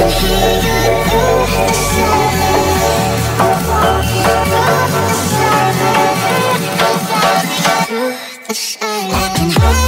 I can hold